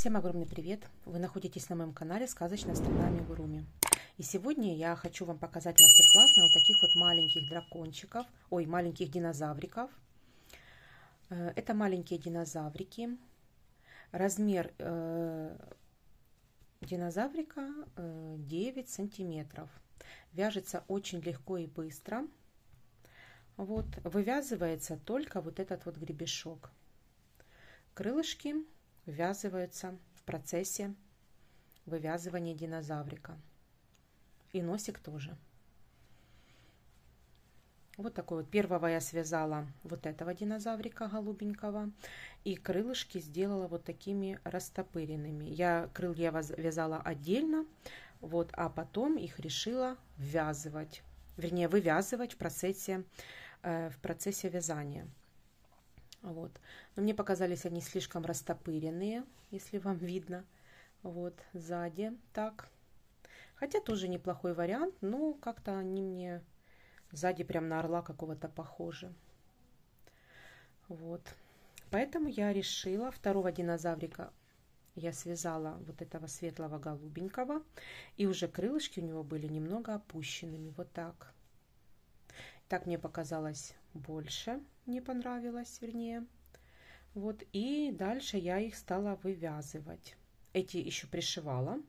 Всем огромный привет! Вы находитесь на моем канале «Сказочная страна Амигуруми». И сегодня я хочу вам показать мастер-класс на вот таких вот маленьких дракончиков, ой, маленьких динозавриков. Э, это маленькие динозаврики. Размер э, динозаврика э, 9 сантиметров. Вяжется очень легко и быстро. Вот, вывязывается только вот этот вот гребешок. Крылышки вывязываются в процессе вывязывания динозаврика. И носик тоже. Вот такой вот. Первого я связала вот этого динозаврика голубенького. И крылышки сделала вот такими растопыренными. Я крылья вязала отдельно. Вот, а потом их решила ввязывать. Вернее, вывязывать в процессе Э, в процессе вязания. Вот. Но мне показались они слишком растопыренные, если вам видно. Вот, сзади так. Хотя тоже неплохой вариант, но как-то они мне сзади прям на орла какого-то похожи. Вот. Поэтому я решила второго динозаврика я связала вот этого светлого голубенького. И уже крылышки у него были немного опущенными. Вот так. Так мне показалось больше, мне понравилось, вернее. Вот, и дальше я их стала вывязывать. Эти еще пришивала,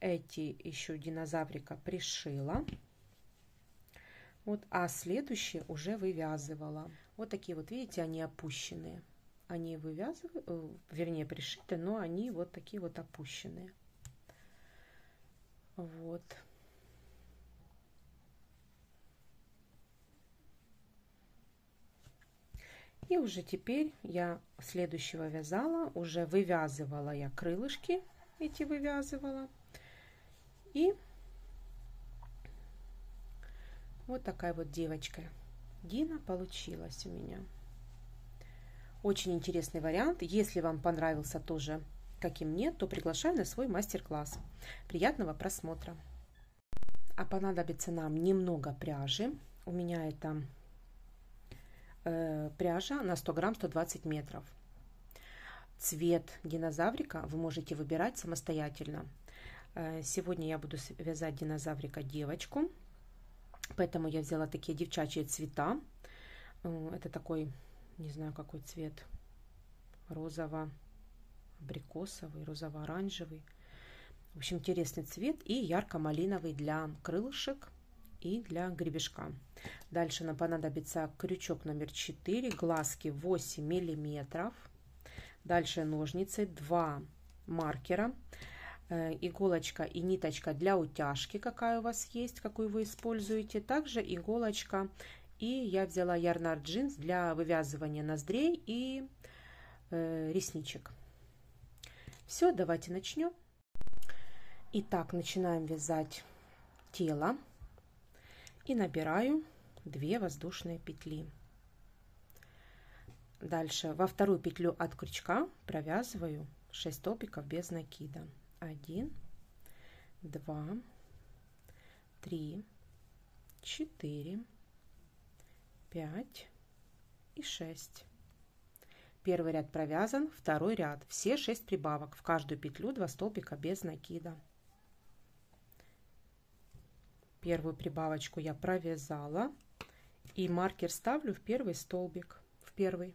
эти еще динозаврика пришила. Вот, а следующие уже вывязывала. Вот такие вот, видите, они опущенные. Они вывязывают, э, вернее, пришиты, но они вот такие вот опущенные. Вот. И уже теперь я следующего вязала, уже вывязывала я крылышки, эти вывязывала. И вот такая вот девочка Дина получилась у меня. Очень интересный вариант. Если вам понравился тоже, как и мне, то приглашаю на свой мастер-класс. Приятного просмотра. А понадобится нам немного пряжи. У меня это э, пряжа на 100 грамм 120 метров. Цвет динозаврика вы можете выбирать самостоятельно. Э, сегодня я буду вязать динозаврика девочку, поэтому я взяла такие девчачьи цвета. Э, это такой, не знаю какой цвет, розово-абрикосовый, розово-оранжевый. В общем, интересный цвет и ярко-малиновый для крылышек и для гребешка. Дальше нам понадобится крючок номер 4, глазки 8 миллиметров. Дальше ножницы, 2 маркера, э, иголочка и ниточка для утяжки, какая у вас есть, какую вы используете. Также иголочка и я взяла ярнар джинс для вывязывания ноздрей и э, ресничек. Все, давайте начнем. Итак, начинаем вязать тело и набираю 2 воздушные петли. Дальше во вторую петлю от крючка провязываю 6 столбиков без накида. 1, 2, 3, 4, 5 и 6. Первый ряд провязан, второй ряд. Все 6 прибавок. В каждую петлю 2 столбика без накида. Первую прибавочку я провязала. И маркер ставлю в первый столбик, в первый.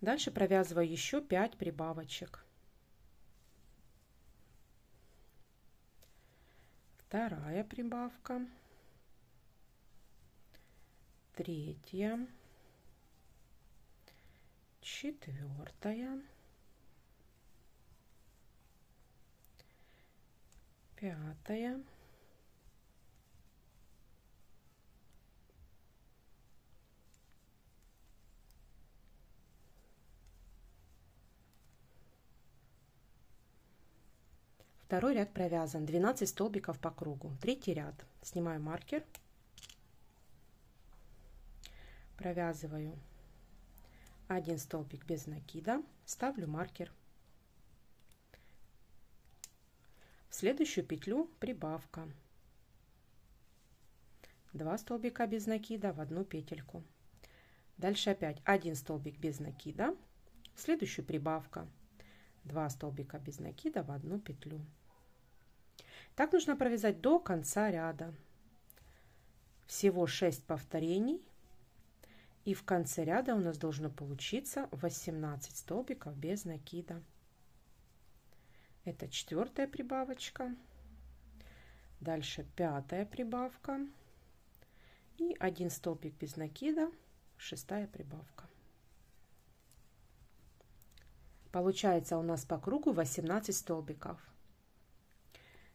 Дальше провязываю еще 5 прибавочек. Вторая прибавка. Третья. Четвертая. Пятая. Второй ряд провязан, 12 столбиков по кругу. Третий ряд. Снимаю маркер. Провязываю один столбик без накида. Ставлю маркер. В следующую петлю прибавка. Два столбика без накида в одну петельку. Дальше опять один столбик без накида. В следующую прибавка. 2 столбика без накида в одну петлю. Так нужно провязать до конца ряда. Всего 6 повторений. И в конце ряда у нас должно получиться 18 столбиков без накида. Это четвертая прибавочка. Дальше пятая прибавка. И один столбик без накида, шестая прибавка. Получается у нас по кругу 18 столбиков.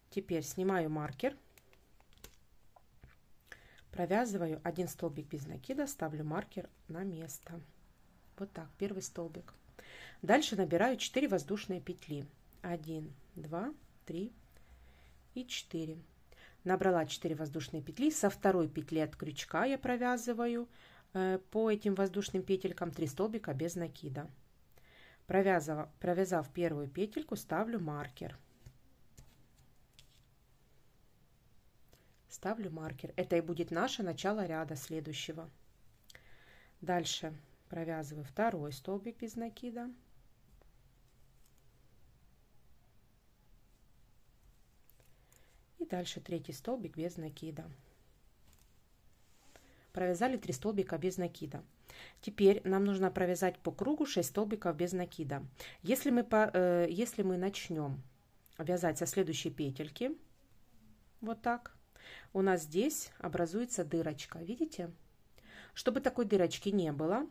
Теперь снимаю маркер, провязываю один столбик без накида, ставлю маркер на место. Вот так, первый столбик. Дальше набираю 4 воздушные петли. 1, 2, 3 и 4. Набрала 4 воздушные петли. Со второй петли от крючка я провязываю э, по этим воздушным петелькам 3 столбика без накида. Провязав, провязав первую петельку, ставлю маркер. Ставлю маркер. Это и будет наше начало ряда следующего. Дальше провязываю второй столбик без накида. И дальше третий столбик без накида. Провязали 3 столбика без накида. Теперь нам нужно провязать по кругу 6 столбиков без накида. Если мы, по, э, если мы начнем вязать со следующей петельки, вот так, у нас здесь образуется дырочка, видите? Чтобы такой дырочки не было,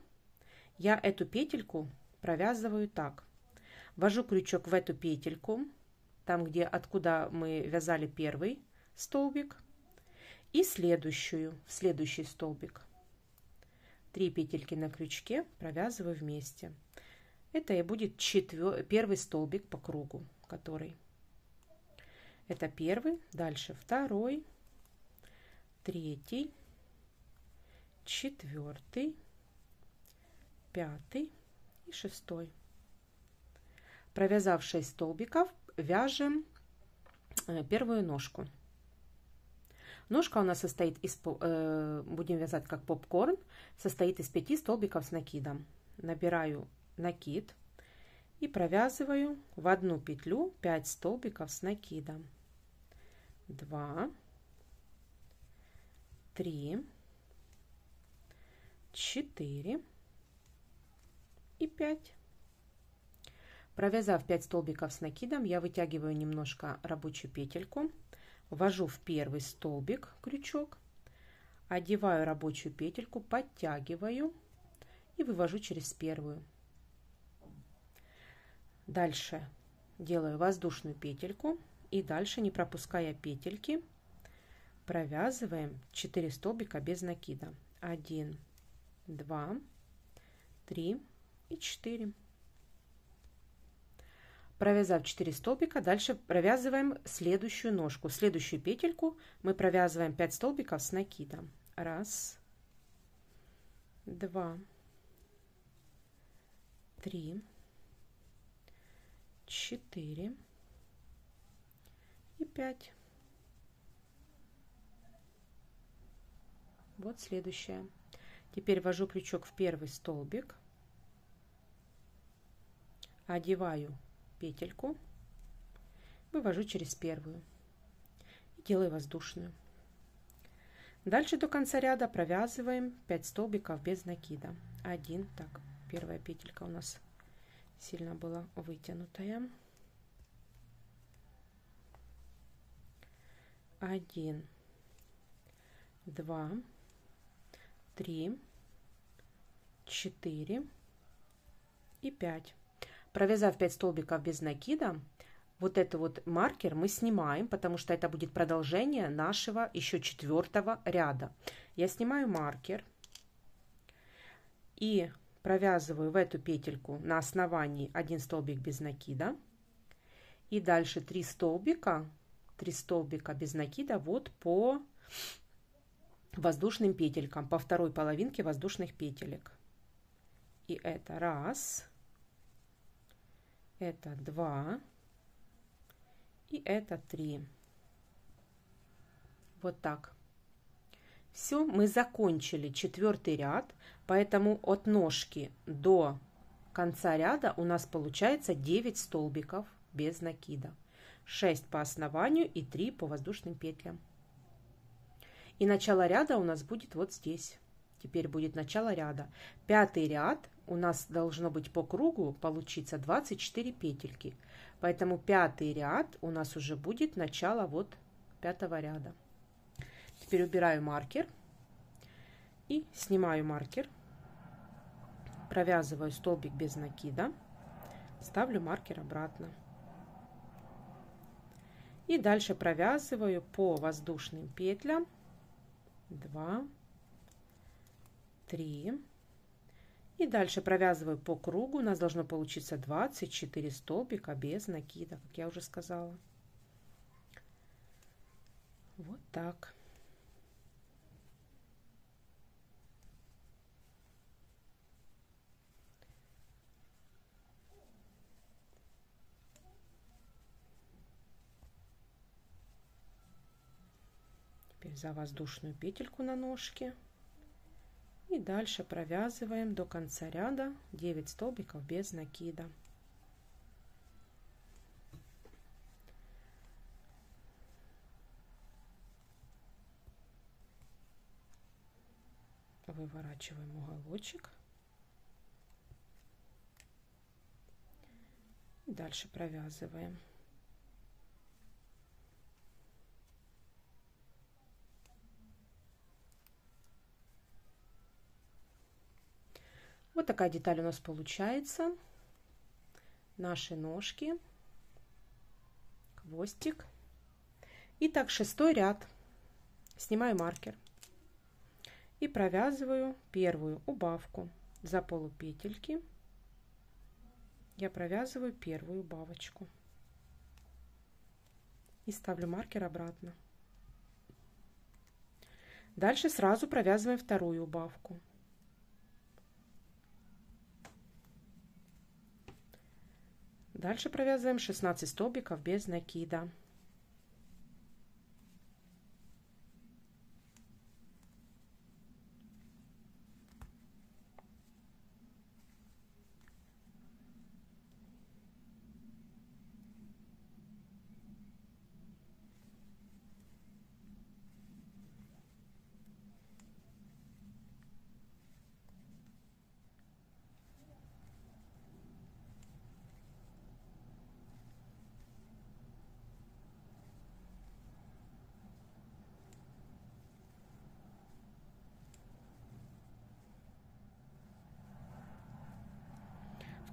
я эту петельку провязываю так. Ввожу крючок в эту петельку, там, где откуда мы вязали первый столбик, и следующую, в следующий столбик. 3 петельки на крючке провязываю вместе. Это и будет четвер... первый столбик по кругу, который. Это первый, дальше второй, третий, четвертый, пятый и шестой. Провязав 6 столбиков, вяжем э, первую ножку. Ножка у нас состоит из, э, будем вязать как попкорн, состоит из 5 столбиков с накидом. Набираю накид и провязываю в одну петлю 5 столбиков с накидом. 2, 3, 4 и 5. Провязав 5 столбиков с накидом, я вытягиваю немножко рабочую петельку ввожу в первый столбик крючок, одеваю рабочую петельку, подтягиваю и вывожу через первую. Дальше делаю воздушную петельку и дальше, не пропуская петельки, провязываем 4 столбика без накида. 1, 2, 3 и 4. Провязав 4 столбика, дальше провязываем следующую ножку. Следующую петельку мы провязываем 5 столбиков с накидом. Раз, два, три, четыре и пять. Вот следующая. Теперь ввожу крючок в первый столбик, одеваю петельку, вывожу через первую и делаю воздушную. Дальше до конца ряда провязываем 5 столбиков без накида. Один, так, первая петелька у нас сильно была вытянутая. Один, два, три, четыре и пять. Провязав 5 столбиков без накида, вот этот вот маркер мы снимаем, потому что это будет продолжение нашего еще четвертого ряда. Я снимаю маркер и провязываю в эту петельку на основании один столбик без накида. И дальше 3 столбика, 3 столбика без накида вот по воздушным петелькам, по второй половинке воздушных петелек. И это раз, это 2 и это 3. Вот так. Все, мы закончили четвертый ряд, поэтому от ножки до конца ряда у нас получается 9 столбиков без накида. 6 по основанию и 3 по воздушным петлям. И начало ряда у нас будет вот здесь. Теперь будет начало ряда. Пятый ряд у нас должно быть по кругу получиться 24 петельки. Поэтому пятый ряд у нас уже будет начало вот пятого ряда. Теперь убираю маркер и снимаю маркер. Провязываю столбик без накида. Ставлю маркер обратно. И дальше провязываю по воздушным петлям 2, 3. И дальше провязываю по кругу. У нас должно получиться 24 столбика без накида, как я уже сказала. Вот так. За воздушную петельку на ножке. И дальше провязываем до конца ряда 9 столбиков без накида. Выворачиваем уголочек. Дальше провязываем. Вот такая деталь у нас получается. Наши ножки, хвостик. Итак, шестой ряд. Снимаю маркер и провязываю первую убавку за полупетельки. Я провязываю первую убавочку и ставлю маркер обратно. Дальше сразу провязываем вторую убавку. Дальше провязываем 16 столбиков без накида.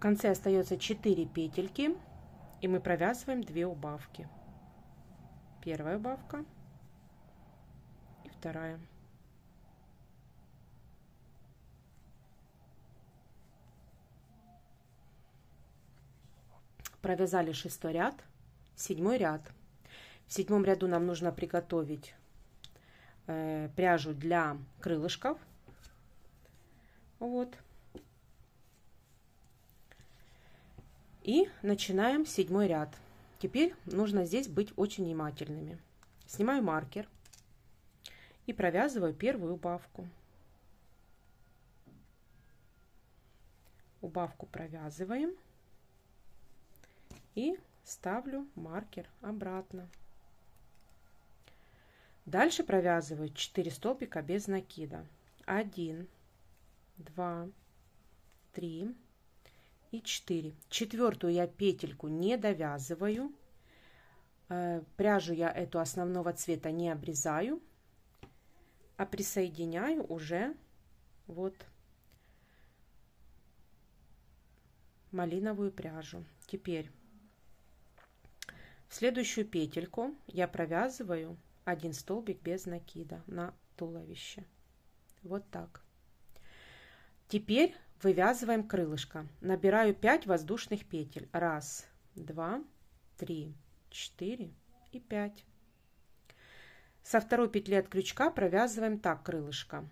Конце остается 4 петельки, и мы провязываем 2 убавки. Первая убавка и вторая. Провязали шестой ряд, седьмой ряд. В седьмом ряду нам нужно приготовить э, пряжу для крылышков. Вот. И начинаем седьмой ряд. Теперь нужно здесь быть очень внимательными. Снимаю маркер и провязываю первую убавку. Убавку провязываем и ставлю маркер обратно. Дальше провязываю 4 столбика без накида. 1, 2, 3, и 4. Четвертую я петельку не довязываю. Э, пряжу я эту основного цвета не обрезаю, а присоединяю уже вот малиновую пряжу. Теперь в следующую петельку я провязываю один столбик без накида на туловище. Вот так. Теперь вывязываем крылышко. Набираю 5 воздушных петель. Раз, два, три, четыре и пять. Со второй петли от крючка провязываем так крылышко.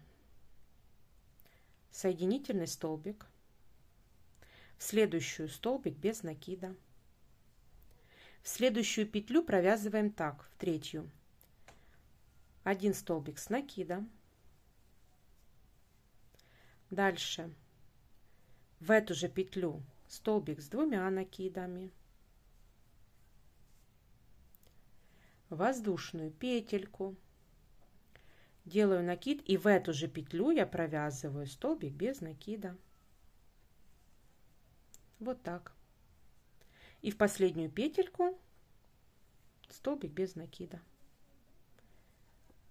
Соединительный столбик. В следующую столбик без накида. В следующую петлю провязываем так, в третью. Один столбик с накидом. Дальше в эту же петлю столбик с двумя накидами, воздушную петельку, делаю накид и в эту же петлю я провязываю столбик без накида. Вот так. И в последнюю петельку столбик без накида.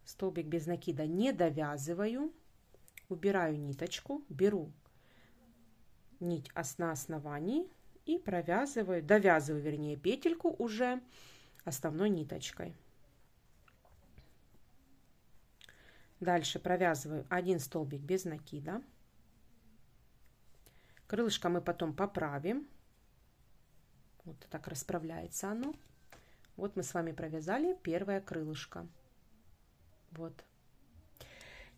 Столбик без накида не довязываю, убираю ниточку, беру нить на основании и провязываю, довязываю, вернее, петельку уже основной ниточкой. Дальше провязываю один столбик без накида. Крылышко мы потом поправим. Вот так расправляется оно. Вот мы с вами провязали первое крылышко. Вот.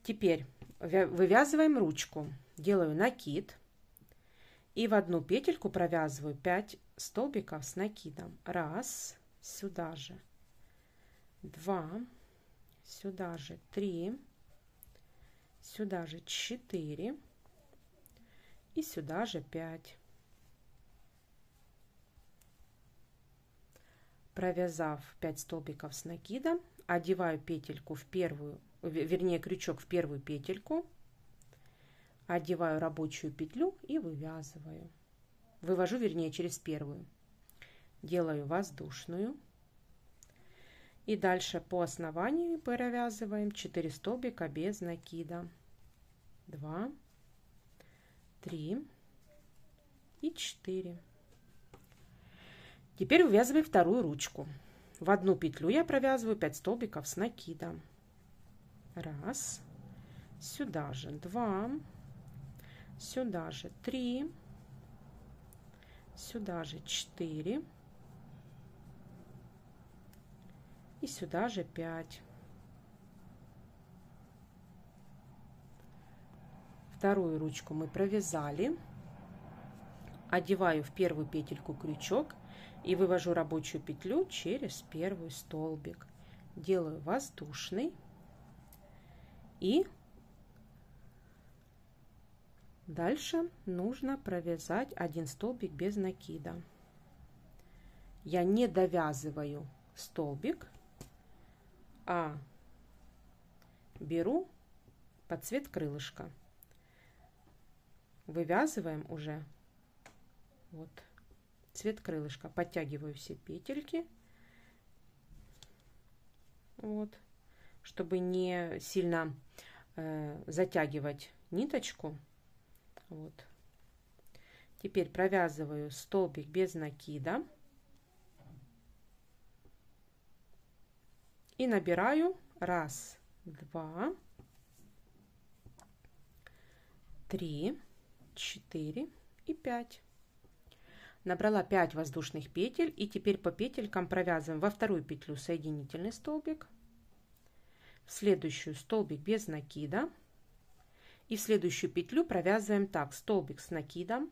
Теперь вывязываем ручку. Делаю накид. И в одну петельку провязываю 5 столбиков с накидом. Раз, сюда же. Два, сюда же. Три, сюда же. Четыре. И сюда же 5. Провязав 5 столбиков с накидом, одеваю петельку в первую, вернее крючок в первую петельку, одеваю рабочую петлю и вывязываю. Вывожу, вернее, через первую. Делаю воздушную. И дальше по основанию провязываем 4 столбика без накида. 2, 3 и 4. Теперь вывязываем вторую ручку. В одну петлю я провязываю 5 столбиков с накидом. Раз, сюда же два, сюда же три, сюда же четыре и сюда же пять. Вторую ручку мы провязали. Одеваю в первую петельку крючок и вывожу рабочую петлю через первый столбик. Делаю воздушный и дальше нужно провязать один столбик без накида. Я не довязываю столбик, а беру под цвет крылышка. Вывязываем уже вот цвет крылышка. Подтягиваю все петельки. Вот. Чтобы не сильно э, затягивать ниточку. Вот. Теперь провязываю столбик без накида. И набираю раз, два, три, четыре и пять набрала 5 воздушных петель и теперь по петелькам провязываем во вторую петлю соединительный столбик, в следующую столбик без накида и в следующую петлю провязываем так. Столбик с накидом,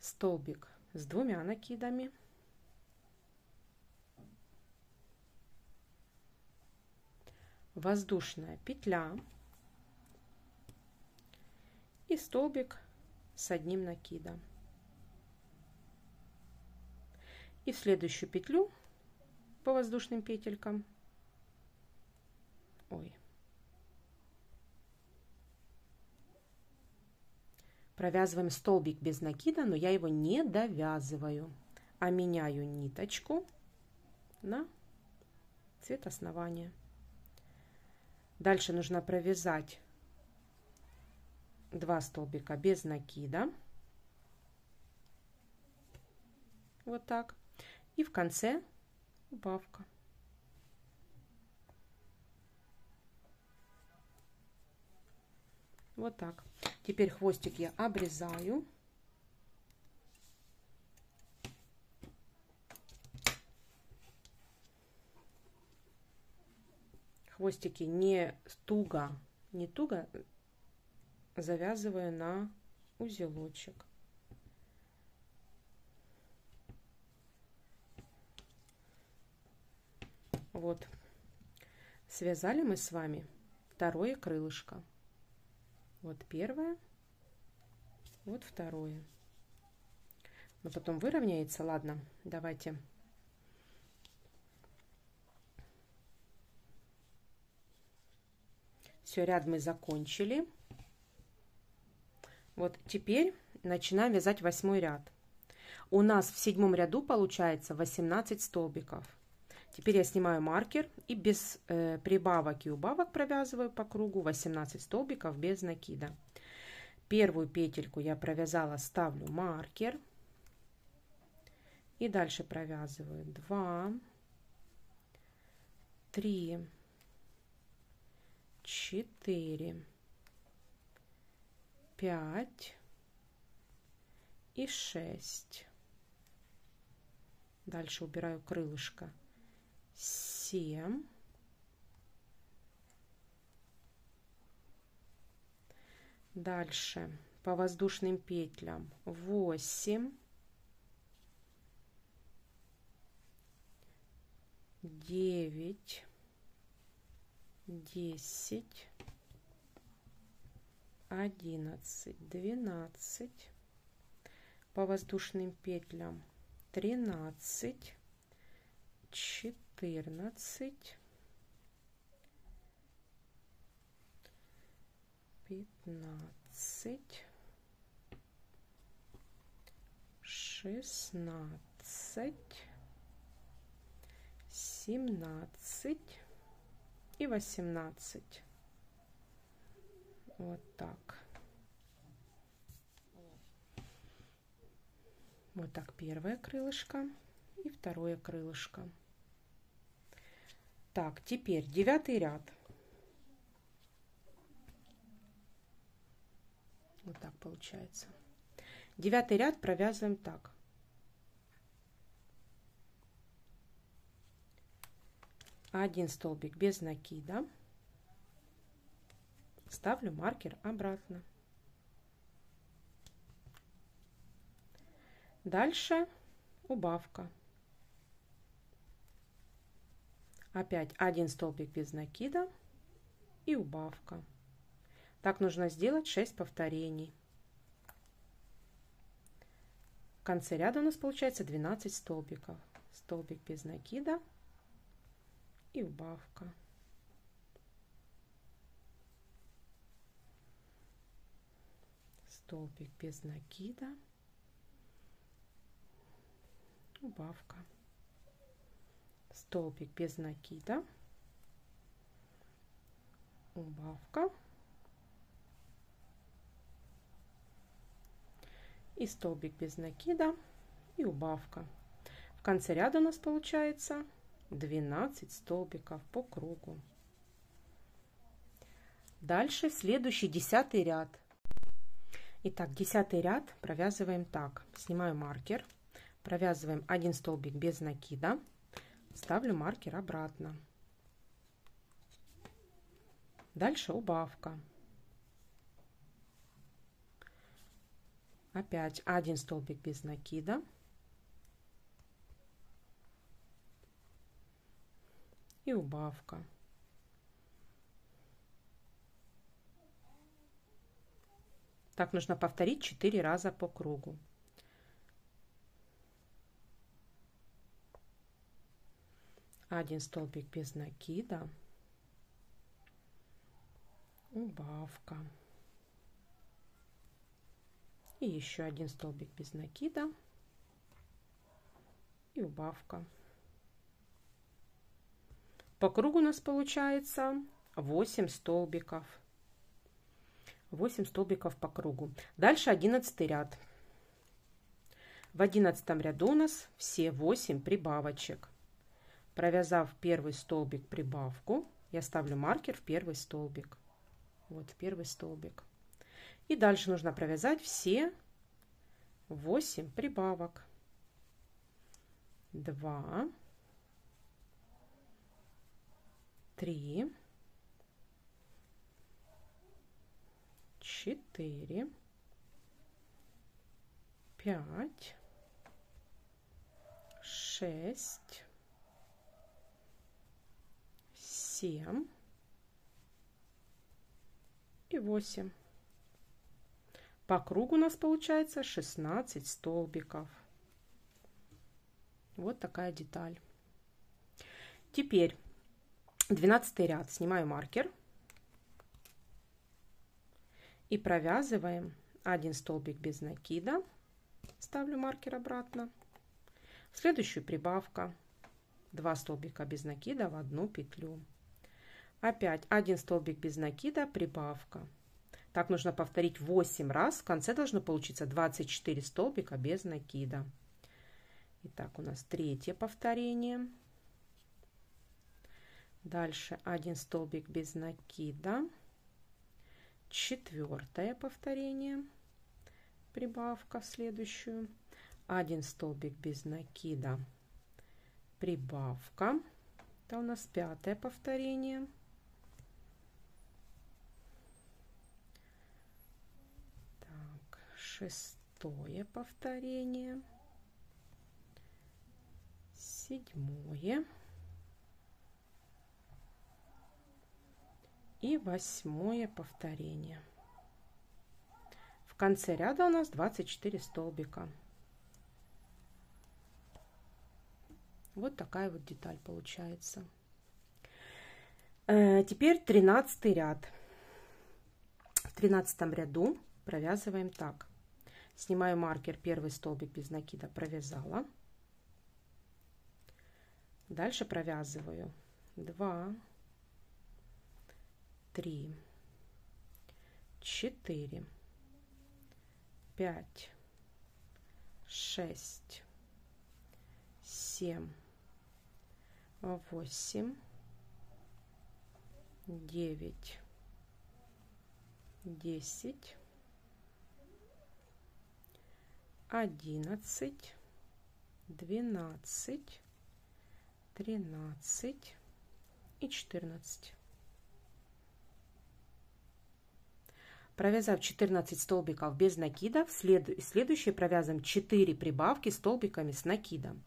столбик с двумя накидами, воздушная петля. И столбик с одним накидом. И в следующую петлю по воздушным петелькам. Ой. Провязываем столбик без накида, но я его не довязываю, а меняю ниточку на цвет основания. Дальше нужно провязать 2 столбика без накида. Вот так. И в конце убавка. Вот так. Теперь хвостик я обрезаю. Хвостики не туго, не туго завязываю на узелочек. Вот. Связали мы с вами второе крылышко. Вот первое, вот второе. Но потом выровняется, ладно, давайте. Все, ряд мы закончили. Вот теперь начинаем вязать восьмой ряд. У нас в седьмом ряду получается 18 столбиков. Теперь я снимаю маркер и без э, прибавок и убавок провязываю по кругу 18 столбиков без накида. Первую петельку я провязала, ставлю маркер. И дальше провязываю 2, 3, 4, 5 и 6. Дальше убираю крылышко семь, дальше. По воздушным петлям. Восемь, девять, десять, одиннадцать, двенадцать, по воздушным петлям. Тринадцать, четырнадцать, пятнадцать, шестнадцать, семнадцать и восемнадцать. Вот так. Вот так первое крылышко и второе крылышко. Так, теперь девятый ряд. Вот так получается. Девятый ряд провязываем так. Один столбик без накида. Ставлю маркер обратно. Дальше убавка. Опять один столбик без накида и убавка. Так нужно сделать 6 повторений. В конце ряда у нас получается 12 столбиков. Столбик без накида и убавка. Столбик без накида, убавка столбик без накида, убавка и столбик без накида и убавка. В конце ряда у нас получается 12 столбиков по кругу. Дальше следующий десятый ряд. Итак, десятый ряд провязываем так. Снимаю маркер, провязываем один столбик без накида, ставлю маркер обратно. Дальше убавка. Опять один столбик без накида. И убавка. Так нужно повторить 4 раза по кругу. Один столбик без накида, убавка и еще один столбик без накида и убавка. По кругу у нас получается 8 столбиков. 8 столбиков по кругу. Дальше 11 ряд. В 11 ряду у нас все 8 прибавочек. Провязав первый столбик прибавку, я ставлю маркер в первый столбик. Вот в первый столбик. И дальше нужно провязать все 8 прибавок. 2, 3, 4, 5, 6, семь и восемь. По кругу у нас получается 16 столбиков. Вот такая деталь. Теперь 12 ряд. Снимаю маркер. И провязываем один столбик без накида. Ставлю маркер обратно. Следующую прибавка. 2 столбика без накида в одну петлю. Опять один столбик без накида, прибавка. Так нужно повторить 8 раз. В конце должно получиться 24 столбика без накида. Итак, у нас третье повторение. Дальше один столбик без накида. Четвертое повторение. Прибавка в следующую. Один столбик без накида. Прибавка. Это у нас пятое повторение. Шестое повторение, седьмое и восьмое повторение. В конце ряда у нас 24 столбика. Вот такая вот деталь получается. Э, теперь 13 ряд. В 13 ряду провязываем так. Снимаю маркер, первый столбик без накида провязала. Дальше провязываю 2, 3, 4, 5, 6, 7, 8, 9, 10, одиннадцать, двенадцать, тринадцать и четырнадцать. Провязав 14 столбиков без накида, след... следующие провязываем 4 прибавки столбиками с накидом.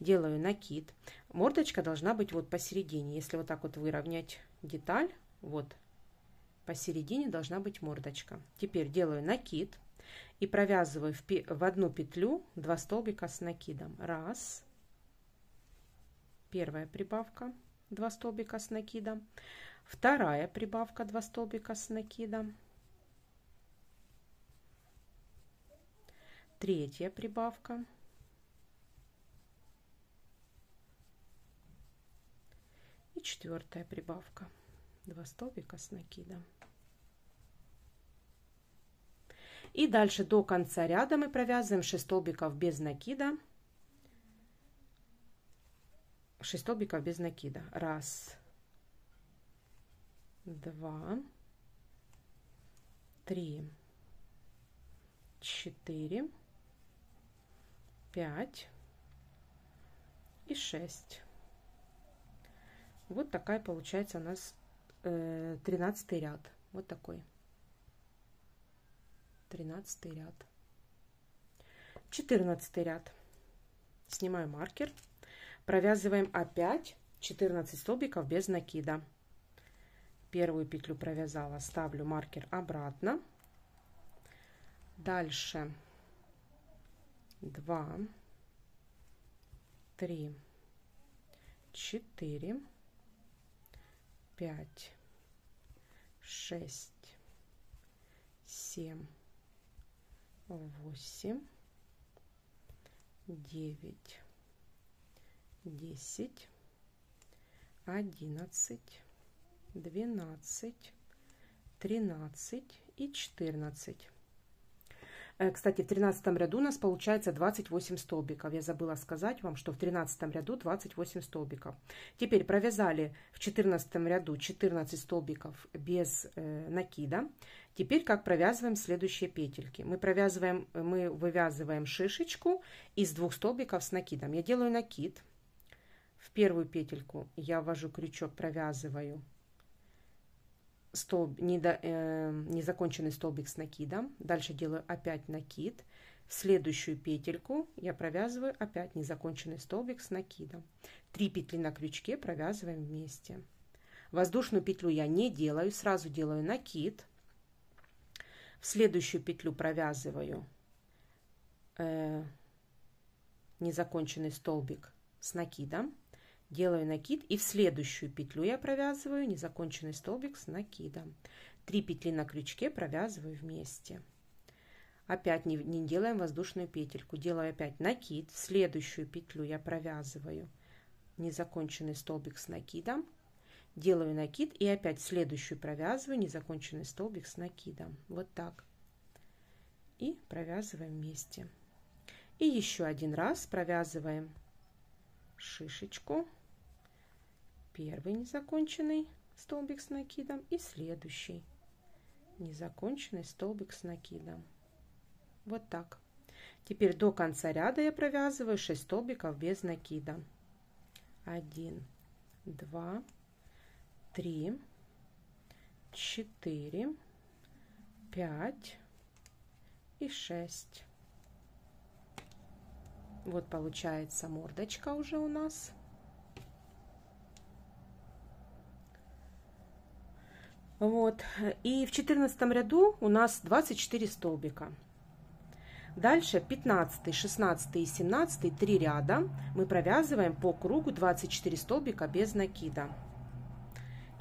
Делаю накид. Мордочка должна быть вот посередине. Если вот так вот выровнять деталь, вот посередине должна быть мордочка. Теперь делаю накид и провязываю в, в одну петлю 2 столбика с накидом. Раз. Первая прибавка 2 столбика с накидом. Вторая прибавка 2 столбика с накидом. Третья прибавка. И четвертая прибавка. 2 столбика с накидом. И дальше до конца ряда мы провязываем 6 столбиков без накида. 6 столбиков без накида. Раз, два, три, четыре, пять и шесть. Вот такая получается у нас э, 13 ряд. Вот такой. 13 ряд. 14 ряд. Снимаю маркер. Провязываем опять 14 столбиков без накида. Первую петлю провязала, ставлю маркер обратно. Дальше 2, 3, 4, 5, 6, 7, восемь, девять, десять, одиннадцать, двенадцать, тринадцать и четырнадцать. Э, кстати, в 13 ряду у нас получается 28 столбиков. Я забыла сказать вам, что в 13 ряду 28 столбиков. Теперь провязали в 14 ряду 14 столбиков без э, накида. Теперь как провязываем следующие петельки. Мы провязываем, мы вывязываем шишечку из двух столбиков с накидом. Я делаю накид. В первую петельку я ввожу крючок, провязываю столб, недо, э, незаконченный столбик с накидом. Дальше делаю опять накид. Следующую петельку я провязываю опять незаконченный столбик с накидом. Три петли на крючке провязываем вместе. Воздушную петлю я не делаю, сразу делаю накид. В следующую петлю провязываю э, незаконченный столбик с накидом. Делаю накид и в следующую петлю я провязываю незаконченный столбик с накидом. Три петли на крючке провязываю вместе. Опять не, не делаем воздушную петельку. Делаю опять накид. В следующую петлю я провязываю незаконченный столбик с накидом. Делаю накид и опять следующую провязываю незаконченный столбик с накидом. Вот так. И провязываем вместе. И еще один раз провязываем шишечку. Первый незаконченный столбик с накидом и следующий незаконченный столбик с накидом. Вот так. Теперь до конца ряда я провязываю 6 столбиков без накида. 1, 2, 3, 4, 5 и 6. Вот получается мордочка уже у нас. Вот. И в четырнадцатом ряду у нас 24 столбика. Дальше 15, 16 и 17, 3 ряда мы провязываем по кругу 24 столбика без накида.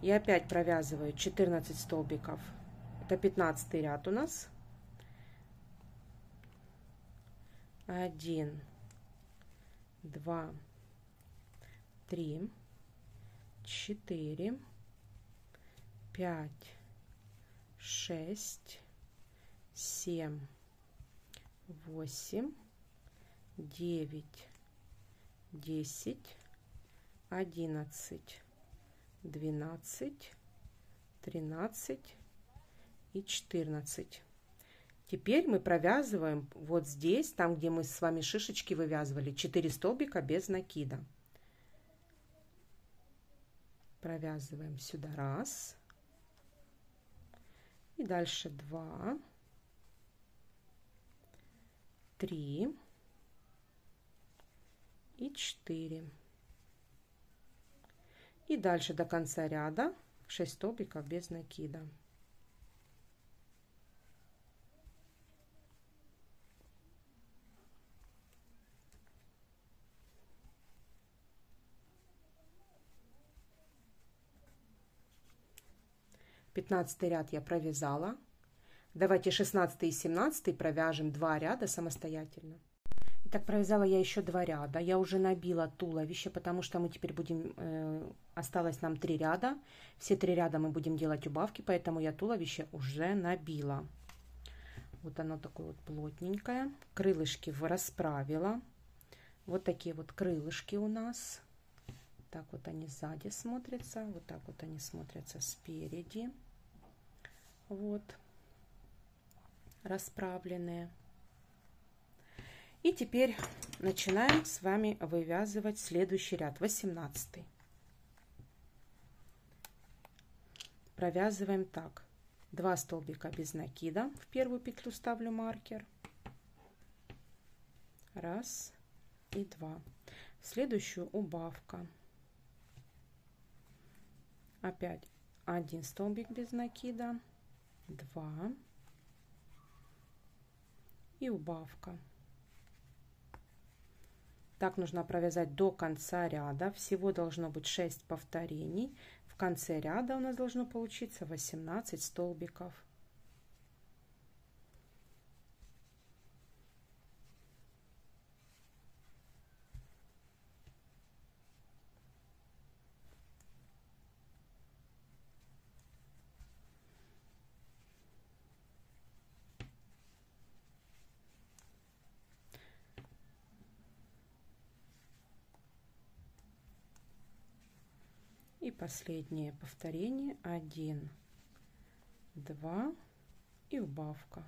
И опять провязываю 14 столбиков. Это 15 ряд у нас. 1, 2, 3, 4, 5, 6, 7, 8, 9, 10, 11, 12, 13 и 14. Теперь мы провязываем вот здесь, там, где мы с вами шишечки вывязывали, 4 столбика без накида. Провязываем сюда раз. И дальше два три и четыре. И дальше до конца ряда 6 столбиков без накида. Пятнадцатый ряд я провязала Давайте 16 и 17 провяжем два ряда самостоятельно. Итак, провязала я еще два ряда. Я уже набила туловище, потому что мы теперь будем... Э, осталось нам три ряда. Все три ряда мы будем делать убавки, поэтому я туловище уже набила. Вот оно такое вот плотненькое. Крылышки расправила. Вот такие вот крылышки у нас. Так вот они сзади смотрятся. Вот так вот они смотрятся спереди. Вот расправленные. И теперь начинаем с вами вывязывать следующий ряд, 18. Провязываем так. 2 столбика без накида. В первую петлю ставлю маркер. Раз и два. Следующую убавка. Опять один столбик без накида. Два и убавка. Так нужно провязать до конца ряда. Всего должно быть 6 повторений. В конце ряда у нас должно получиться 18 столбиков. И последнее повторение. один, два и убавка.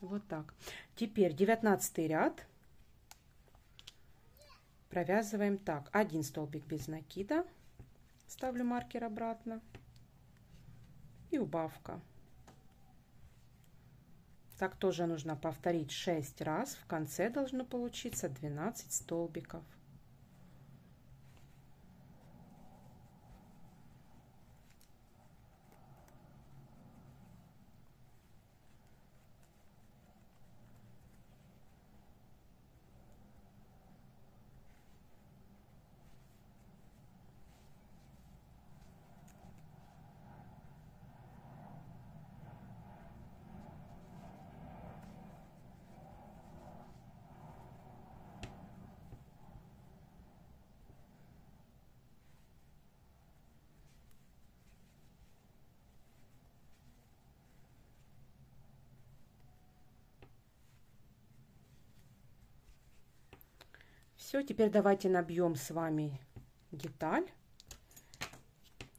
Вот так. Теперь девятнадцатый ряд провязываем так. Один столбик без накида. Ставлю маркер обратно. И убавка. Так тоже нужно повторить 6 раз. В конце должно получиться 12 столбиков. Все, теперь давайте набьем с вами деталь,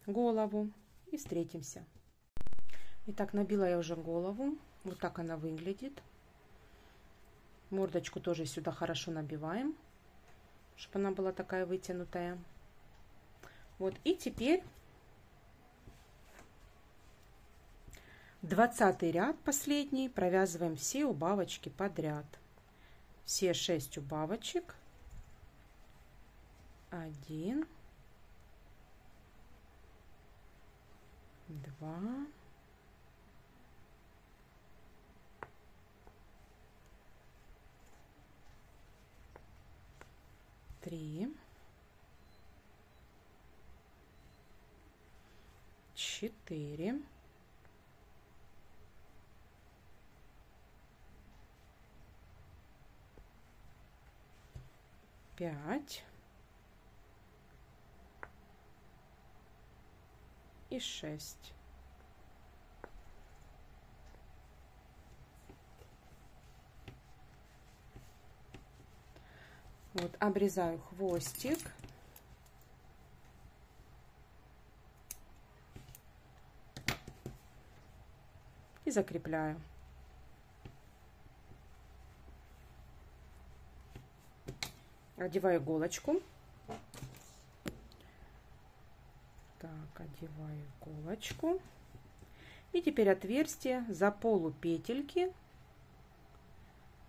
голову и встретимся. Итак, набила я уже голову. Вот так она выглядит. Мордочку тоже сюда хорошо набиваем, чтобы она была такая вытянутая. Вот, и теперь 20 ряд последний провязываем все убавочки подряд. Все 6 убавочек. 1, 2, три, четыре, пять и шесть. Вот, обрезаю хвостик. И закрепляю. Одеваю иголочку. Так, одеваю иголочку. И теперь отверстие за полупетельки.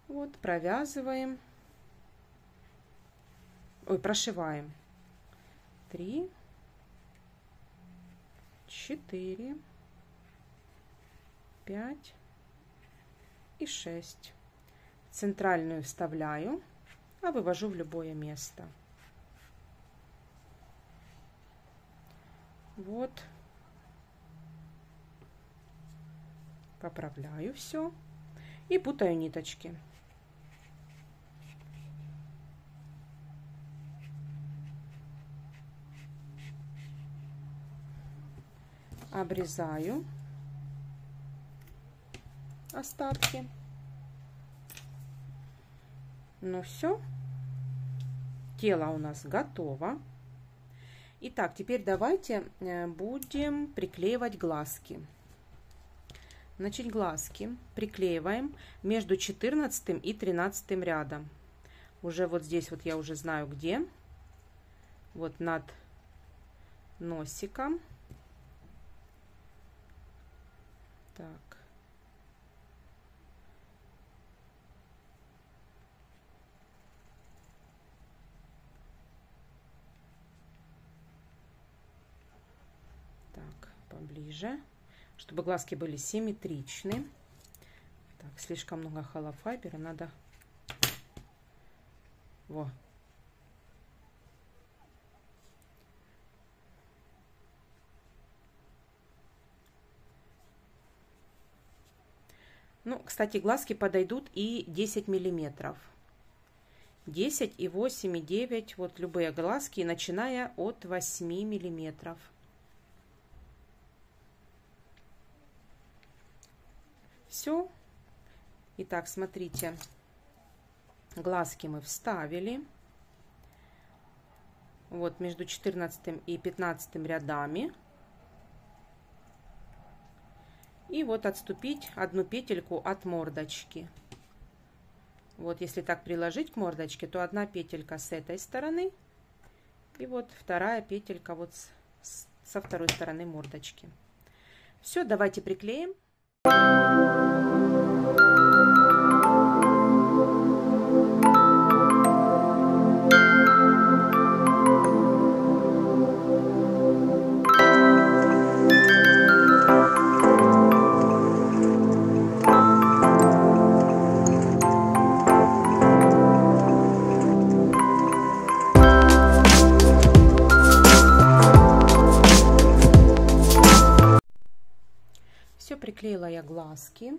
Вот, провязываем ой, прошиваем. Три, четыре, пять и шесть. Центральную вставляю, а вывожу в любое место. Вот. Поправляю все и путаю ниточки. обрезаю остатки. Ну все, тело у нас готово. Итак, теперь давайте э, будем приклеивать глазки. Значит, глазки приклеиваем между 14 и 13 рядом. Уже вот здесь вот я уже знаю где. Вот над носиком. Так. Поближе, чтобы глазки были симметричны. Так, слишком много холофайбера, надо... Во, Ну, кстати, глазки подойдут и 10 миллиметров. 10 и 8 и 9, вот любые глазки, начиная от 8 миллиметров. Все. Итак, смотрите, глазки мы вставили. Вот между 14 и 15 рядами. И вот отступить одну петельку от мордочки. Вот если так приложить к мордочке, то одна петелька с этой стороны. И вот вторая петелька вот с, со второй стороны мордочки. Все, давайте приклеим. Música приклеила я глазки.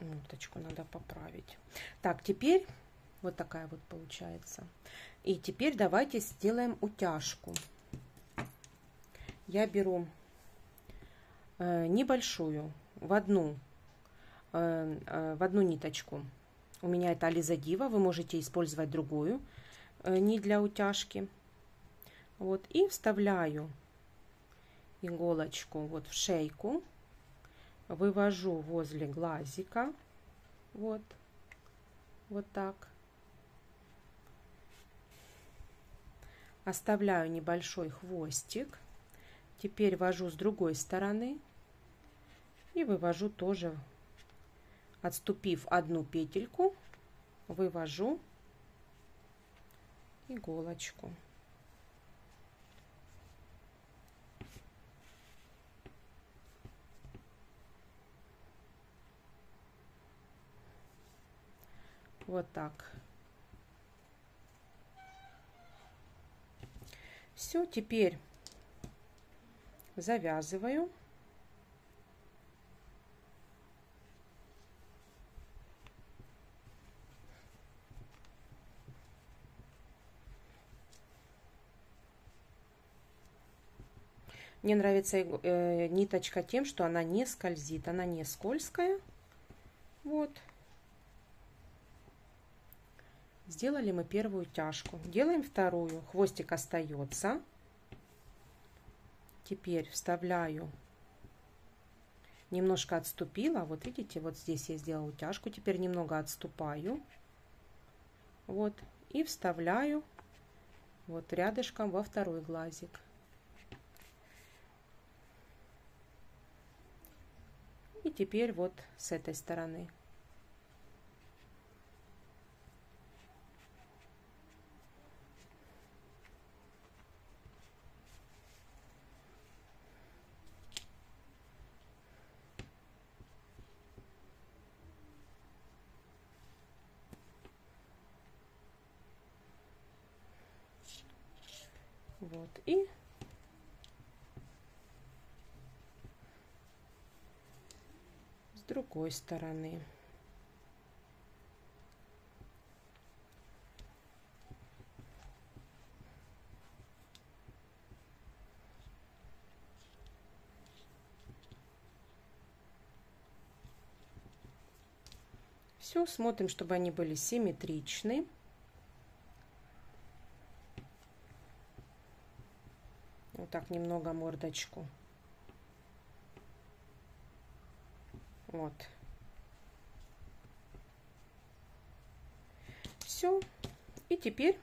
Ниточку надо поправить. Так, теперь вот такая вот получается. И теперь давайте сделаем утяжку. Я беру э, небольшую в одну, э, э, в одну ниточку У меня это Ализа Дива, вы можете использовать другую нить для утяжки. Вот, и вставляю иголочку вот в шейку, вывожу возле глазика, вот, вот так. Оставляю небольшой хвостик. Теперь вожу с другой стороны и вывожу тоже, отступив одну петельку, вывожу иголочку. Вот так. Все, теперь завязываю. Мне нравится э, ниточка тем, что она не скользит, она не скользкая. Вот. Сделали мы первую тяжку. Делаем вторую. Хвостик остается. Теперь вставляю. Немножко отступила. Вот видите, вот здесь я сделала утяжку. Теперь немного отступаю. Вот. И вставляю вот рядышком во второй глазик. И теперь вот с этой стороны. Вот, и с другой стороны. Все, смотрим, чтобы они были симметричны. Вот так немного мордочку. Вот. Все. И теперь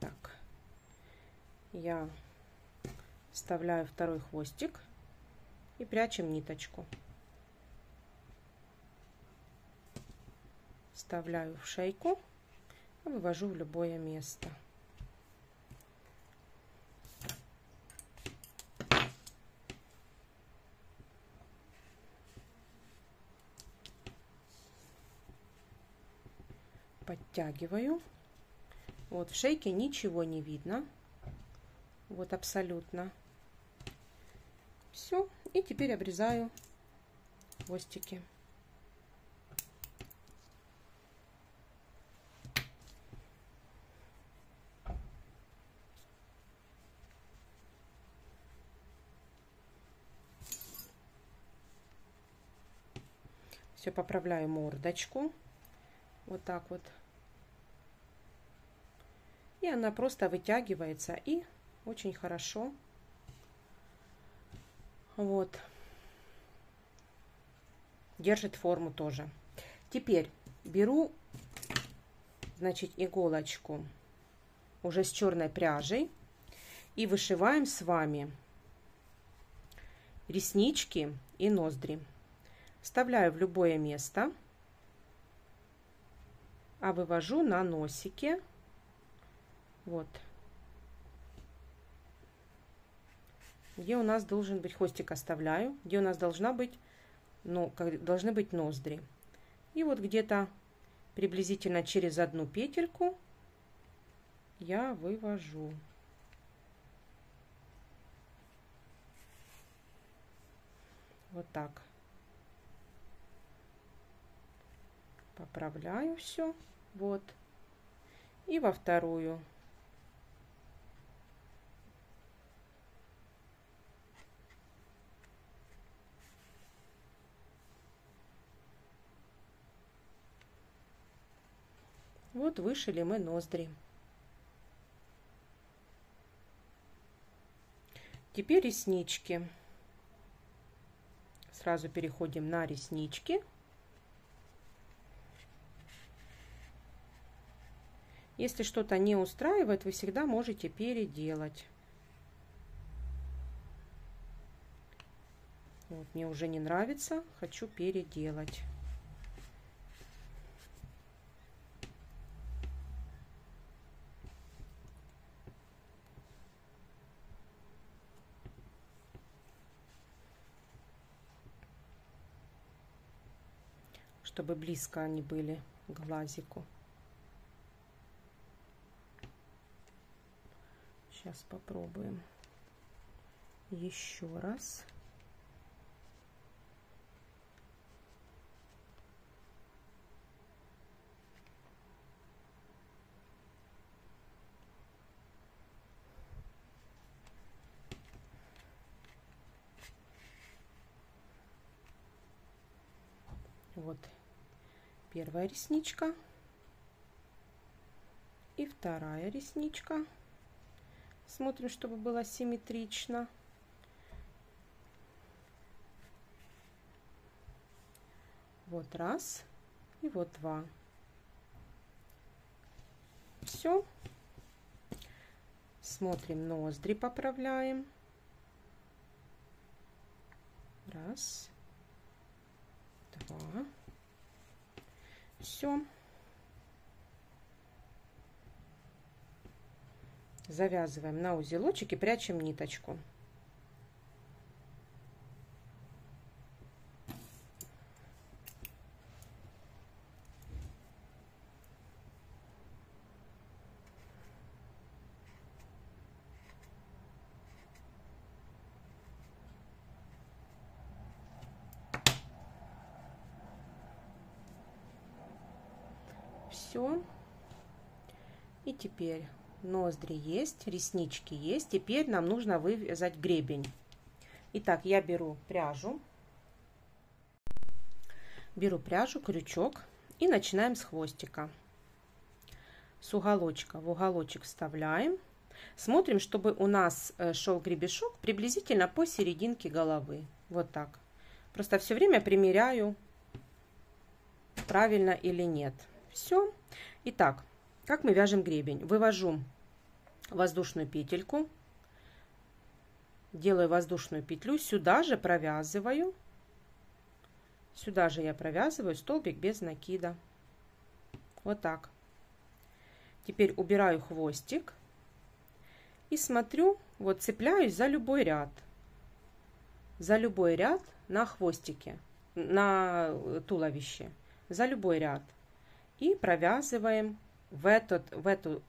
так я вставляю второй хвостик и прячем ниточку. Вставляю в шейку вывожу в любое место. Подтягиваю. Вот в шейке ничего не видно. Вот абсолютно. Все. И теперь обрезаю хвостики. Все, поправляю мордочку. Вот так вот. И она просто вытягивается и очень хорошо. Вот. Держит форму тоже. Теперь беру, значит, иголочку уже с черной пряжей и вышиваем с вами реснички и ноздри. Вставляю в любое место, а вывожу на носике. Вот. Где у нас должен быть хвостик оставляю, где у нас должна быть, ну, как, должны быть ноздри. И вот где-то приблизительно через одну петельку я вывожу. Вот так. поправляю все вот и во вторую Вот вышили мы ноздри. Теперь реснички. Сразу переходим на реснички. Если что-то не устраивает, вы всегда можете переделать. Вот, мне уже не нравится, хочу переделать. Чтобы близко они были к глазику. Сейчас попробуем еще раз. Вот первая ресничка и вторая ресничка. Смотрим, чтобы было симметрично. Вот раз и вот два. Все. Смотрим, ноздри поправляем. Раз, два. Все. Завязываем на узелочек и прячем ниточку. все. И теперь ноздри есть, реснички есть. Теперь нам нужно вывязать гребень. Итак, я беру пряжу. Беру пряжу, крючок и начинаем с хвостика. С уголочка в уголочек вставляем. Смотрим, чтобы у нас э, шел гребешок приблизительно по серединке головы. Вот так. Просто все время примеряю, правильно или нет. Все. Итак, как мы вяжем гребень? Вывожу воздушную петельку, делаю воздушную петлю, сюда же провязываю, сюда же я провязываю столбик без накида. Вот так. Теперь убираю хвостик и смотрю, вот цепляюсь за любой ряд. За любой ряд на хвостике, на туловище, за любой ряд и провязываем в этот, в эту,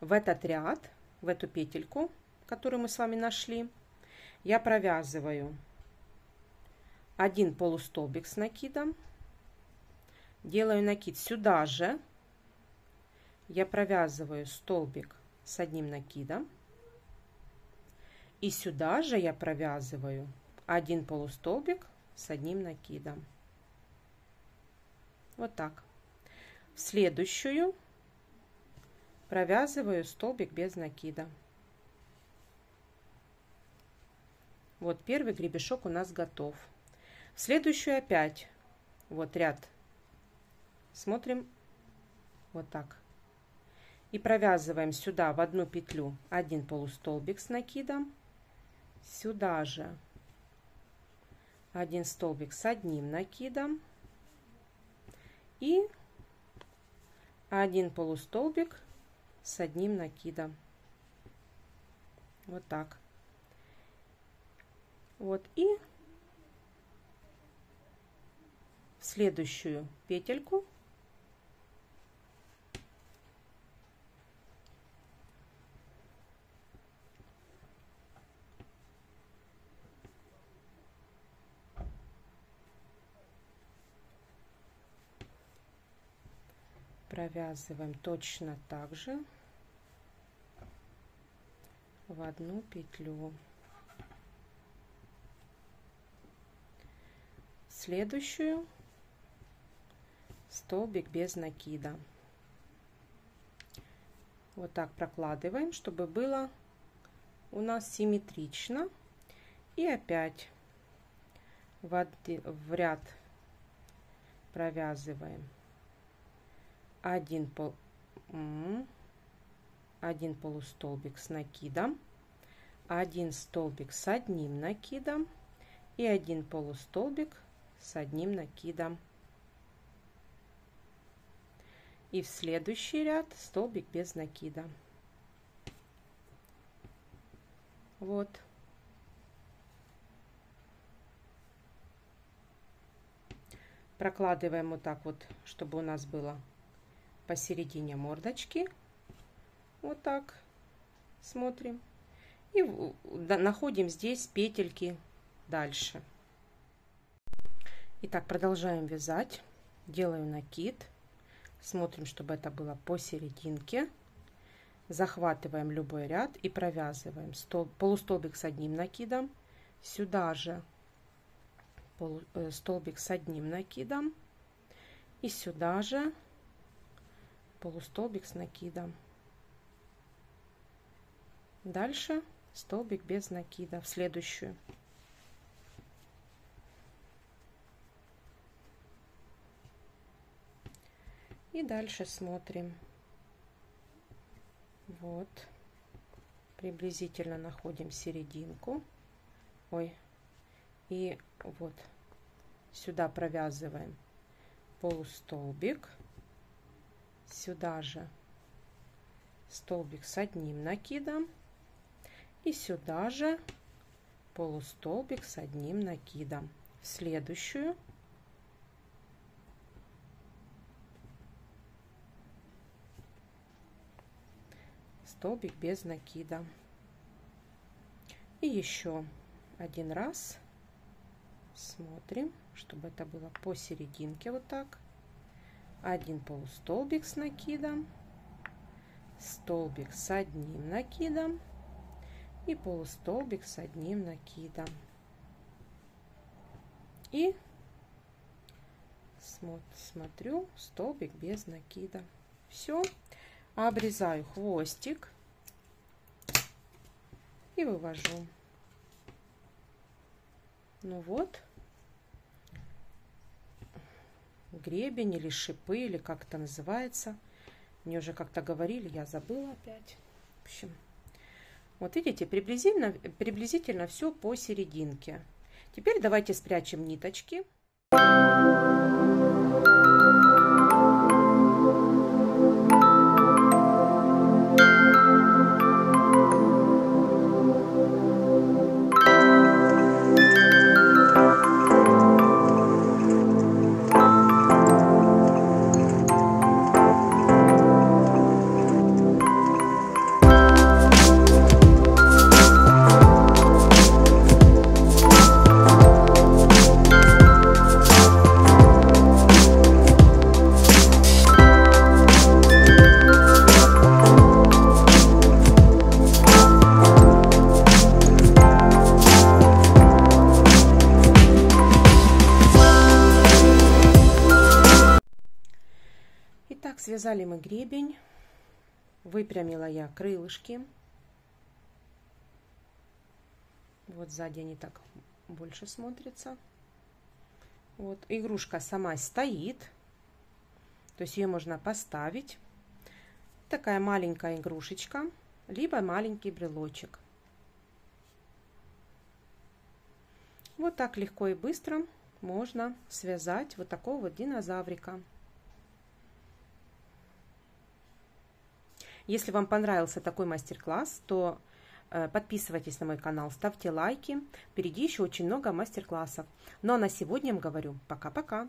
в этот ряд, в эту петельку, которую мы с вами нашли, я провязываю один полустолбик с накидом, делаю накид сюда же, я провязываю столбик с одним накидом, и сюда же я провязываю один полустолбик с одним накидом. Вот так. В следующую провязываю столбик без накида. Вот первый гребешок у нас готов. В следующую опять вот ряд. Смотрим вот так. И провязываем сюда в одну петлю один полустолбик с накидом. Сюда же один столбик с одним накидом и один полустолбик с одним накидом. Вот так. Вот и в следующую петельку провязываем точно так же в одну петлю следующую столбик без накида. Вот так прокладываем, чтобы было у нас симметрично. И опять в, в ряд провязываем один, пол, один полустолбик с накидом, один столбик с одним накидом и один полустолбик с одним накидом. И в следующий ряд столбик без накида. Вот. Прокладываем вот так вот, чтобы у нас было посередине мордочки. Вот так смотрим. И находим здесь петельки дальше. Итак, продолжаем вязать. Делаю накид. Смотрим, чтобы это было посерединке. Захватываем любой ряд и провязываем стол, полустолбик с одним накидом. Сюда же полу, э, столбик с одним накидом. И сюда же полустолбик с накидом. Дальше столбик без накида в следующую. И дальше смотрим. Вот. Приблизительно находим серединку. Ой. И вот сюда провязываем полустолбик. Сюда же столбик с одним накидом. И сюда же полустолбик с одним накидом. В следующую столбик без накида. И еще один раз смотрим, чтобы это было посерединке вот так. Один полустолбик с накидом, столбик с одним накидом и полустолбик с одним накидом. И смотрю, столбик без накида. Все обрезаю хвостик и вывожу. Ну вот, гребень или шипы, или как это называется. Мне уже как-то говорили, я забыла опять. В общем, вот видите, приблизительно, приблизительно все посерединке. Теперь давайте спрячем ниточки. Связали мы гребень, выпрямила я крылышки. Вот сзади они так больше смотрятся. Вот игрушка сама стоит, то есть ее можно поставить. Такая маленькая игрушечка, либо маленький брелочек. Вот так легко и быстро можно связать вот такого вот динозаврика. Если вам понравился такой мастер-класс, то э, подписывайтесь на мой канал, ставьте лайки. Впереди еще очень много мастер-классов. Ну а на сегодня я вам говорю пока-пока.